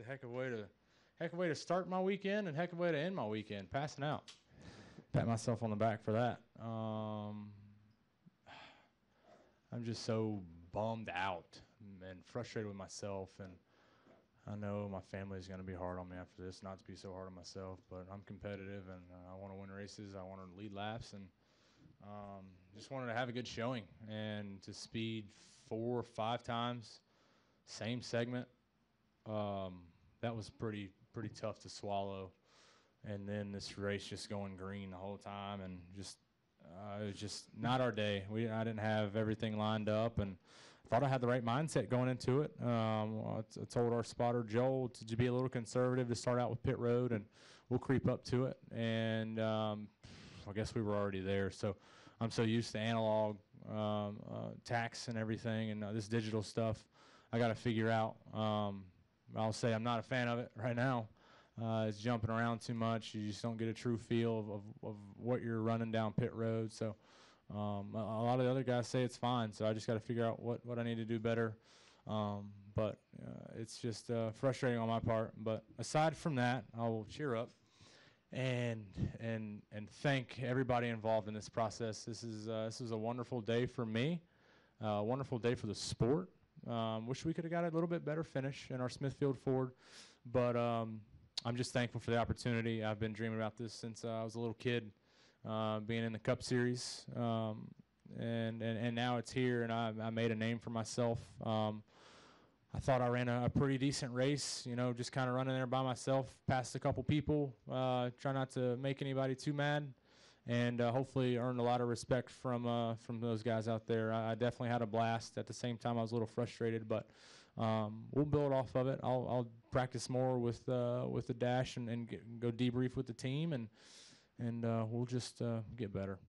a heck of a way to, heck of a way to start my weekend and heck of a way to end my weekend. Passing out. Pat myself on the back for that. Um, I'm just so bummed out and frustrated with myself, and I know my family is going to be hard on me after this. Not to be so hard on myself, but I'm competitive and I want to win races. I want to lead laps, and um, just wanted to have a good showing and to speed four or five times, same segment. Um, that was pretty pretty tough to swallow. And then this race just going green the whole time, and just uh, it was just not our day. We I didn't have everything lined up, and thought I had the right mindset going into it. Um, I, t- I told our spotter Joel to, to be a little conservative to start out with pit road, and we'll creep up to it. And um, I guess we were already there. So I'm so used to analog um, uh, tachs and everything, and uh, this digital stuff. I got to figure out. Um, I'll say I'm not a fan of it right now. Uh, it's jumping around too much. You just don't get a true feel of, of, of what you're running down pit road. So um, a, lot of the other guys say it's fine. So I just got to figure out what, what I need to do better. Um, but uh, it's just uh, frustrating on my part. But aside from that, I will cheer up and and and thank everybody involved in this process. This is uh, this is a wonderful day for me, uh, a wonderful day for the sport. Um, wish we could have got a little bit better finish in our Smithfield Ford, but um, I'm just thankful for the opportunity. I've been dreaming about this since uh, I was a little kid, uh, being in the Cup Series, um, and, and and now it's here, and I, I made a name for myself. Um, I thought I ran a, a, pretty decent race, you know, just kind of running there by myself, passed a couple people, uh, try not to make anybody too mad, and uh, hopefully earned a lot of respect from uh, from those guys out there. I, I, definitely had a blast. At the same time, I was a little frustrated, but um, we'll build off of it. I'll, I'll practice more with uh, with the dash and, and get, go debrief with the team, and and uh, we'll just uh, get better.